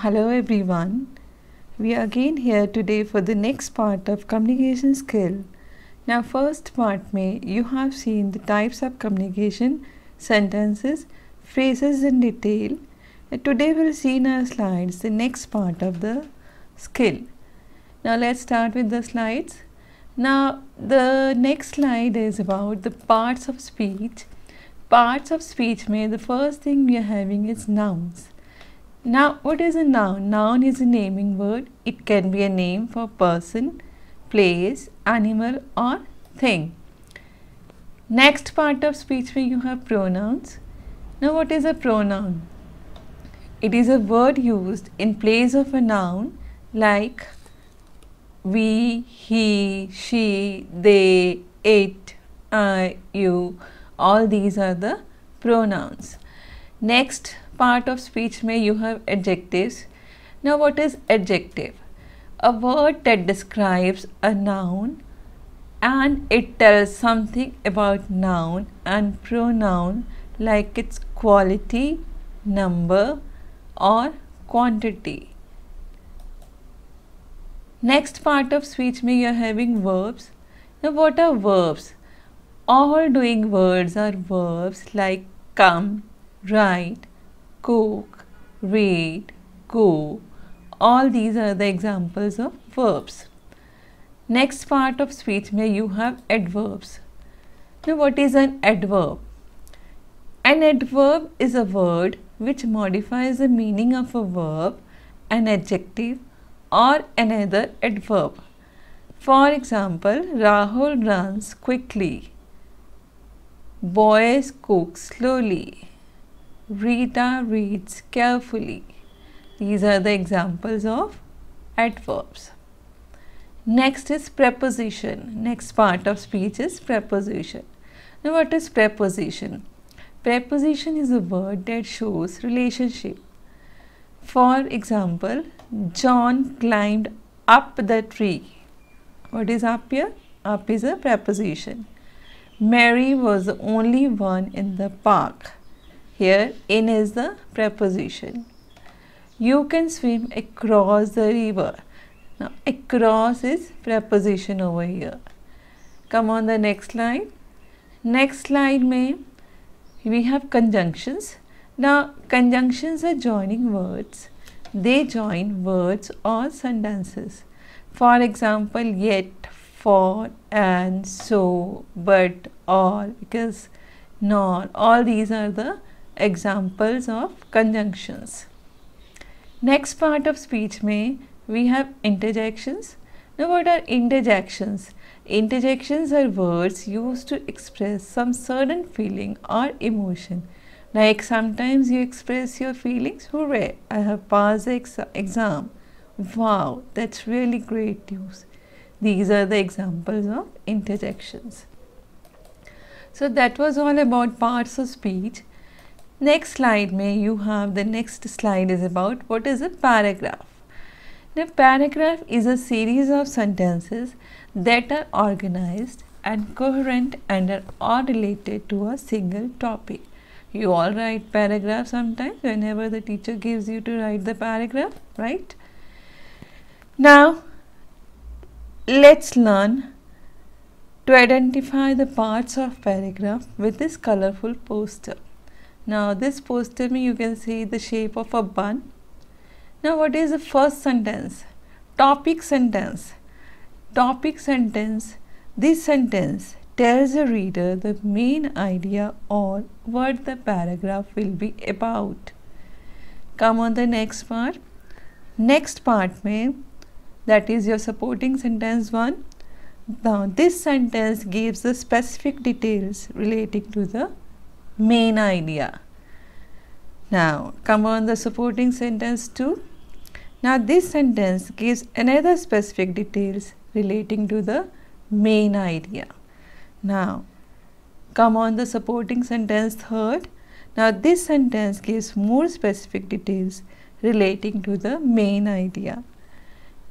Hello everyone. We are again here today for the next part of communication skill. Now first part may you have seen the types of communication, sentences, phrases in detail. And today we'll see in our slides the next part of the skill. Now let's start with the slides. Now the next slide is about the parts of speech. Parts of speech may the first thing we are having is nouns. Now, what is a noun? Noun is a naming word. It can be a name for person, place, animal or thing. Next part of speech where you have pronouns. Now, what is a pronoun? It is a word used in place of a noun like we, he, she, they, it, I, you. All these are the pronouns. Next part of speech may you have adjectives. Now what is adjective? A word that describes a noun and it tells something about noun and pronoun like its quality, number or quantity. Next part of speech may you are having verbs. Now what are verbs? All doing words are verbs like come, write, cook, read, go. All these are the examples of verbs. Next part of speech may you have adverbs. Now what is an adverb? An adverb is a word which modifies the meaning of a verb, an adjective or another adverb. For example, Rahul runs quickly. Boys cook slowly. Rita reads carefully. These are the examples of adverbs. Next is preposition. Next part of speech is preposition. Now what is preposition? Preposition is a word that shows relationship. For example, John climbed up the tree. What is up here? Up is a preposition. Mary was the only one in the park. Here in is the preposition. You can swim across the river. Now across is preposition over here. Come on the next slide. Next slide may we have conjunctions. Now conjunctions are joining words. They join words or sentences. For example, yet, for, and, so, but, all, because, nor, all these are the examples of conjunctions. Next part of speech may we have interjections. Now what are interjections? Interjections are words used to express some certain feeling or emotion. Like sometimes you express your feelings, hooray, I have passed the ex exam. Wow, that's really great news. These are the examples of interjections. So that was all about parts of speech. Next slide may you have the next slide is about what is a paragraph. Now paragraph is a series of sentences that are organized and coherent and are all related to a single topic. You all write paragraph sometimes whenever the teacher gives you to write the paragraph, right? Now let's learn to identify the parts of paragraph with this colorful poster. Now this poster me you can see the shape of a bun. Now what is the first sentence? Topic sentence. Topic sentence. This sentence tells the reader the main idea or what the paragraph will be about. Come on the next part. Next part may that is your supporting sentence 1. Now this sentence gives the specific details relating to the main idea. Now come on the supporting sentence 2. Now this sentence gives another specific details relating to the main idea. Now come on the supporting sentence third. Now this sentence gives more specific details relating to the main idea.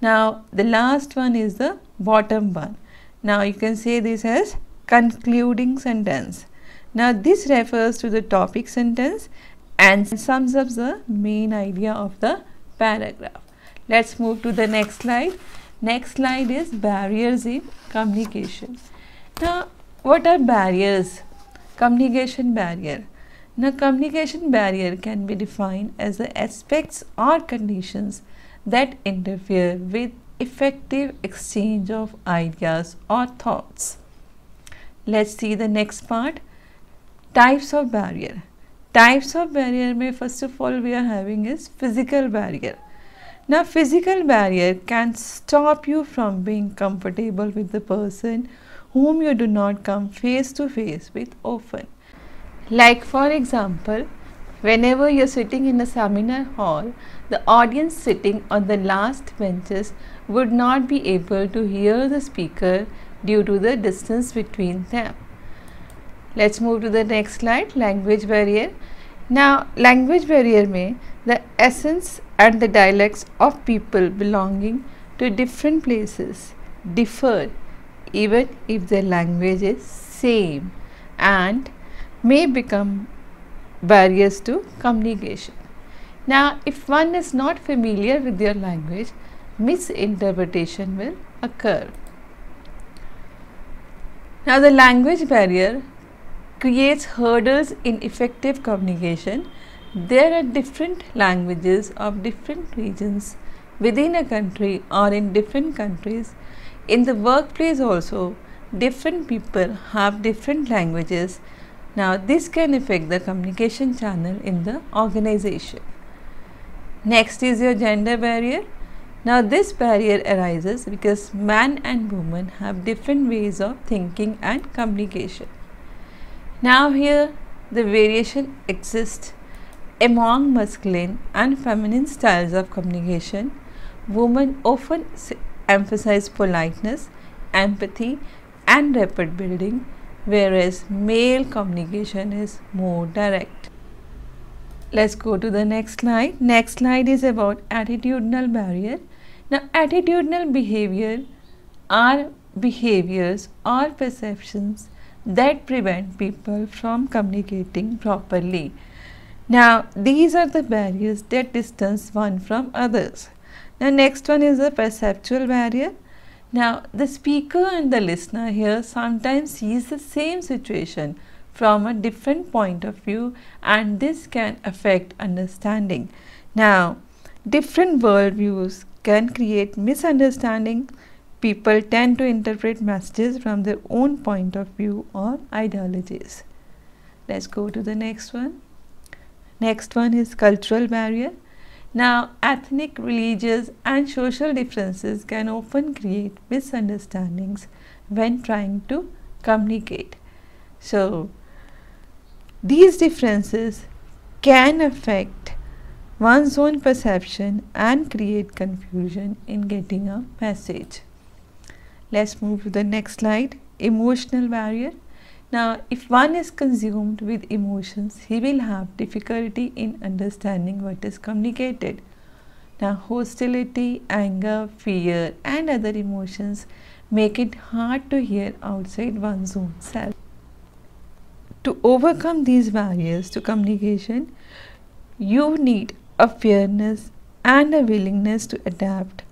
Now the last one is the bottom one. Now you can say this as concluding sentence. Now this refers to the topic sentence and sums up the main idea of the paragraph. Let's move to the next slide. Next slide is barriers in communication. Now, what are barriers? Communication barrier. Now, communication barrier can be defined as the aspects or conditions that interfere with effective exchange of ideas or thoughts. Let's see the next part. Types of barrier. Types of barrier may first of all we are having is physical barrier. Now physical barrier can stop you from being comfortable with the person whom you do not come face to face with often. Like for example, whenever you're sitting in a seminar hall, the audience sitting on the last benches would not be able to hear the speaker due to the distance between them. Let's move to the next slide, language barrier. Now, language barrier may the essence and the dialects of people belonging to different places differ even if their language is same and may become barriers to communication. Now, if one is not familiar with your language, misinterpretation will occur. Now, the language barrier creates hurdles in effective communication. There are different languages of different regions within a country or in different countries. In the workplace also, different people have different languages. Now, this can affect the communication channel in the organization. Next is your gender barrier. Now this barrier arises because man and woman have different ways of thinking and communication. Now here the variation exists among masculine and feminine styles of communication. Women often emphasize politeness, empathy and rapport building whereas male communication is more direct. Let's go to the next slide. Next slide is about attitudinal barrier. Now, attitudinal behavior are behaviors or perceptions that prevent people from communicating properly. Now, these are the barriers that distance one from others. Now, next one is the perceptual barrier. Now, the speaker and the listener here sometimes sees the same situation from a different point of view and this can affect understanding. Now, different worldviews can create misunderstanding. People tend to interpret messages from their own point of view or ideologies. Let's go to the next one. Next one is cultural barrier. Now, ethnic, religious, and social differences can often create misunderstandings when trying to communicate. So, these differences can affect one's own perception and create confusion in getting a message. Let's move to the next slide emotional barrier. Now, if one is consumed with emotions, he will have difficulty in understanding what is communicated. Now, hostility, anger, fear, and other emotions make it hard to hear outside one's own self. To overcome these barriers to communication, you need a fairness and a willingness to adapt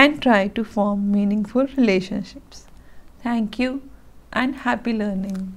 and try to form meaningful relationships. Thank you and happy learning.